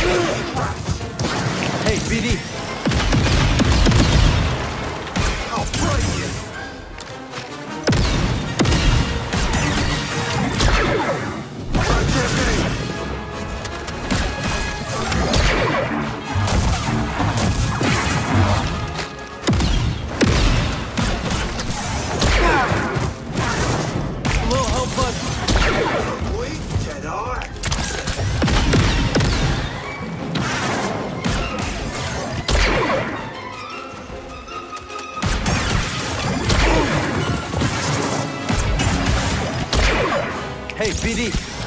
Let's go. Hey, BD,